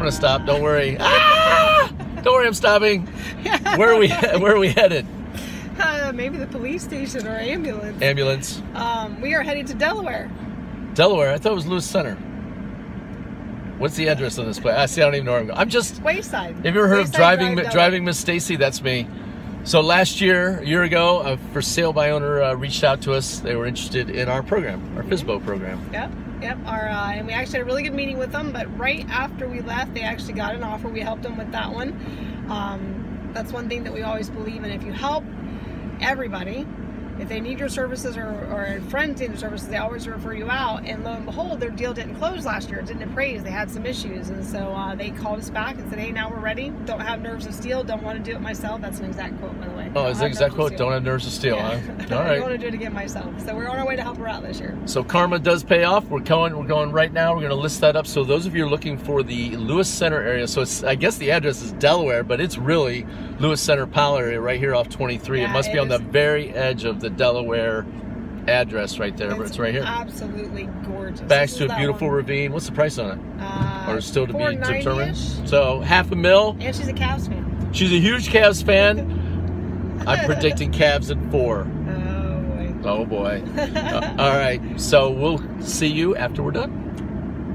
gonna stop. Don't worry. Ah! Don't worry, I'm stopping. Where are we? Where are we headed? Uh, maybe the police station or ambulance. Ambulance. Um, we are heading to Delaware. Delaware. I thought it was Lewis Center. What's the address on this place? I see. I don't even know where I'm going. I'm just. Wayside. Have you ever heard of driving? Drive, driving Miss Stacy. That's me. So last year, a year ago, a for sale by owner uh, reached out to us. They were interested in our program, our FISBO program. Yep, yep. Our uh, and we actually had a really good meeting with them. But right after we left, they actually got an offer. We helped them with that one. Um, that's one thing that we always believe in. If you help everybody, if they need your services or, or a friend need your services, they always refer you out. And lo and behold, their deal didn't close last year. It didn't appraise. They had some issues, and so uh, they called us back and said, "Hey, now we're ready. Don't have nerves of steel. Don't want to do it myself." That's an exact quote, by the way. Oh, is that have exact quote? Don't have nerves of steel, Yeah. huh? All I don't want to do it again myself. So we're on our way to help her out this year. So karma does pay off. We're going. We're going right now. We're going to list that up. So those of you are looking for the Lewis Center area, so it's I guess the address is Delaware, but it's really Lewis Center Powell area right here off 23. it Yeah, must be it on the very edge of the Delaware address right there, but it's right here. Absolutely gorgeous. Backs to a beautiful one. ravine. What's the price on it? Uh, Or still to be determined? So half a mil. And she's a Cavs fan. She's a huge Cavs fan. I'm predicting Cavs in four. Oh boy. Oh boy. Uh, all right. So we'll see you after we're done.